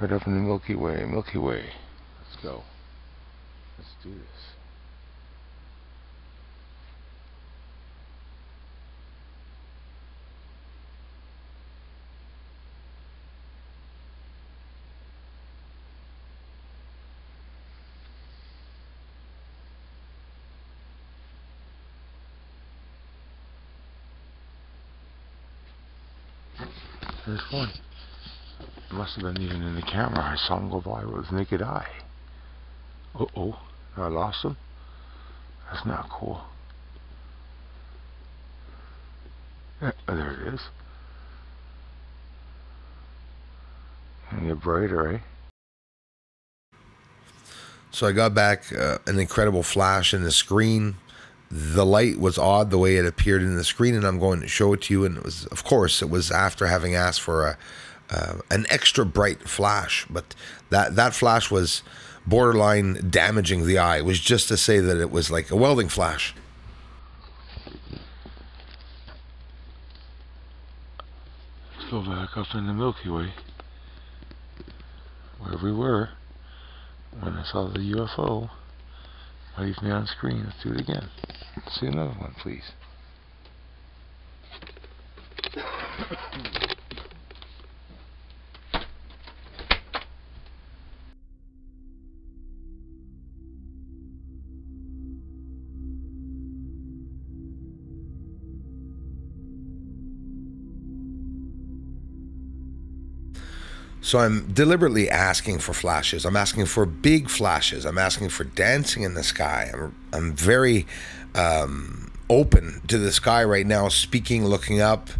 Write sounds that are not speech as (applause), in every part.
Right up in the Milky Way, Milky Way. Let's go. Let's do this. There's one. Must have been even in the camera. I saw him go by with naked eye. Uh oh. I lost him? That's not cool. Yeah, there it is. And brighter, eh? So I got back uh, an incredible flash in the screen. The light was odd the way it appeared in the screen, and I'm going to show it to you. And it was, of course, it was after having asked for a uh, an extra bright flash, but that that flash was borderline damaging the eye. It was just to say that it was like a welding flash. Let's go back up in the Milky Way, where we were when I saw the UFO. Leave me on screen. Let's do it again. Let's see another one, please. So I'm deliberately asking for flashes. I'm asking for big flashes. I'm asking for dancing in the sky. I'm, I'm very um, open to the sky right now, speaking, looking up,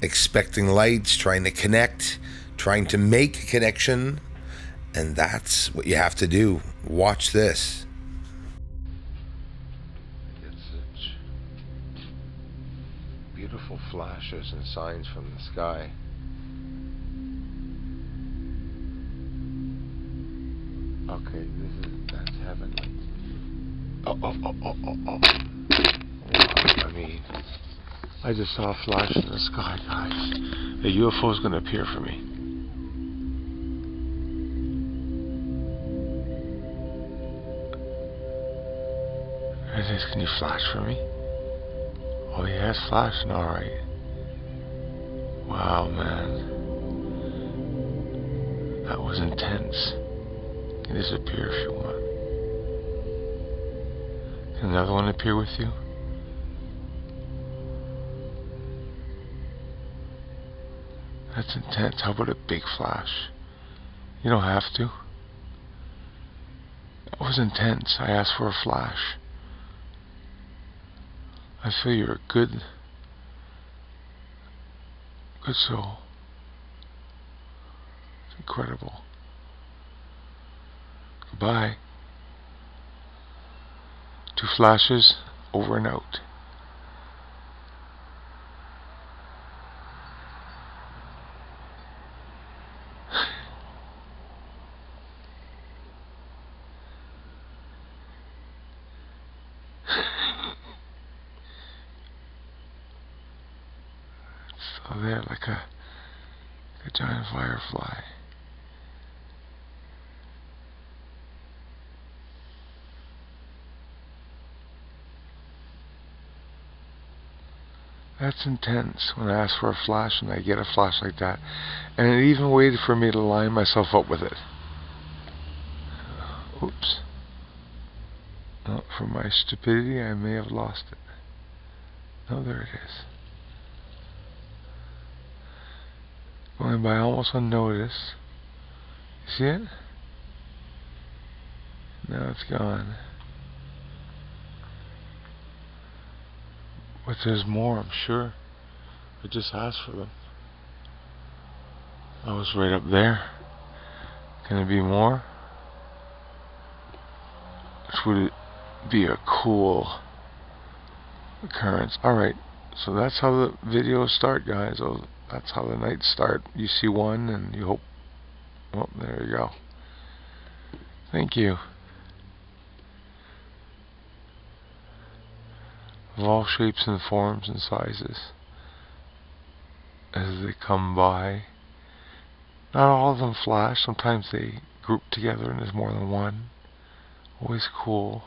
expecting lights, trying to connect, trying to make a connection. And that's what you have to do. Watch this. Beautiful flashes and signs from the sky. Okay, this is that's heavenly. Oh, oh, oh, oh, oh, oh. I mean, I just saw a flash in the sky, guys. A UFO is going to appear for me. Can you flash for me? Oh, yeah, flashing, alright. Wow, man. That was intense. Can disappear if you want. Can another one appear with you? That's intense. How about a big flash? You don't have to. That was intense. I asked for a flash. I feel you're a good, good soul. It's incredible. Goodbye. Two flashes, over and out. So there, like a, like a giant firefly. That's intense when I ask for a flash and I get a flash like that. And it even waited for me to line myself up with it. Oops. Oh, for my stupidity, I may have lost it. Oh, there it is. Going by almost unnoticed. See it? Now it's gone. But there's more, I'm sure. I just asked for them. I was right up there. Can it be more? Which would be a cool occurrence. Alright, so that's how the videos start, guys. Oh, that's how the nights start. You see one and you hope. Oh, there you go. Thank you. Of all shapes and forms and sizes as they come by Not all of them flash. Sometimes they group together and there's more than one. Always cool.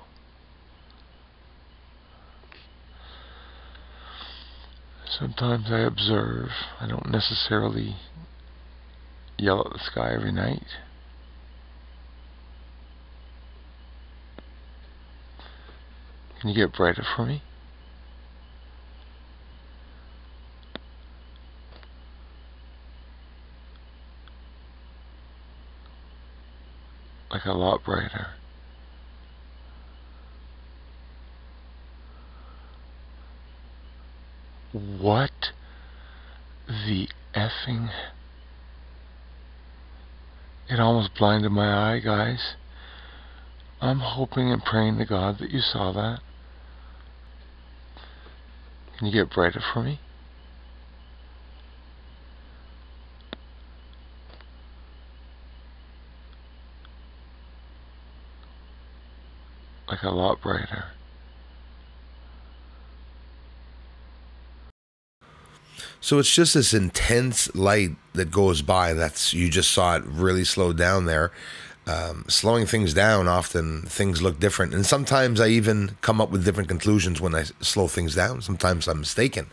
Sometimes I observe. I don't necessarily yell at the sky every night. Can you get brighter for me? Like a lot brighter. What the effing... It almost blinded my eye, guys. I'm hoping and praying to God that you saw that. Can you get brighter for me? Like a lot brighter. So it's just this intense light that goes by. That's you just saw it really slow down there. Um, slowing things down, often things look different, and sometimes I even come up with different conclusions when I slow things down. Sometimes I'm mistaken.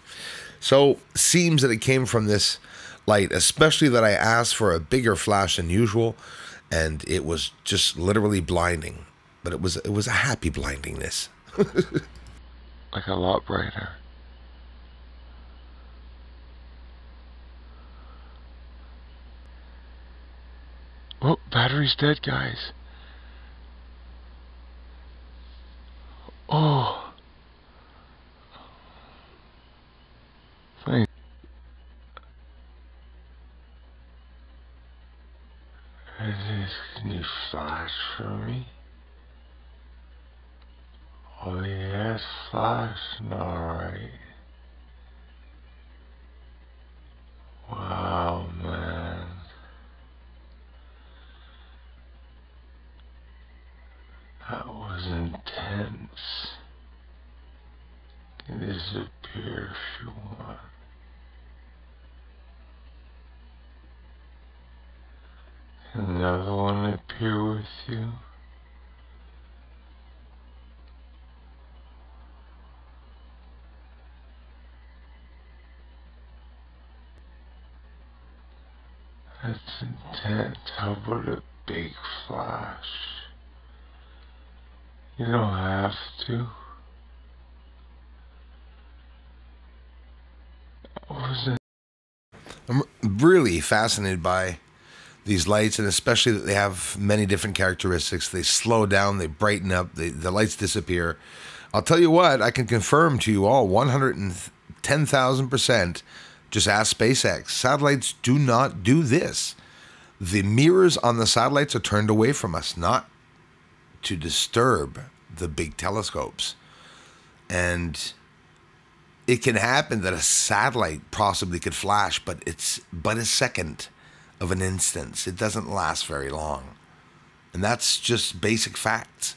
So seems that it came from this light, especially that I asked for a bigger flash than usual, and it was just literally blinding. But it was it was a happy blindingness. (laughs) like a lot brighter. Oh, battery's dead, guys. Oh. Thank Can you flash for me? Oh yes, flash, alright. Wow, man. That was intense. Can disappear if you want. Another one appear with you. How about a big flash? You don't have to. I'm really fascinated by these lights, and especially that they have many different characteristics. They slow down, they brighten up, they, the lights disappear. I'll tell you what, I can confirm to you all 110,000%. Just ask SpaceX. Satellites do not do this. The mirrors on the satellites are turned away from us, not to disturb the big telescopes. And it can happen that a satellite possibly could flash, but it's but a second of an instance. It doesn't last very long. And that's just basic facts.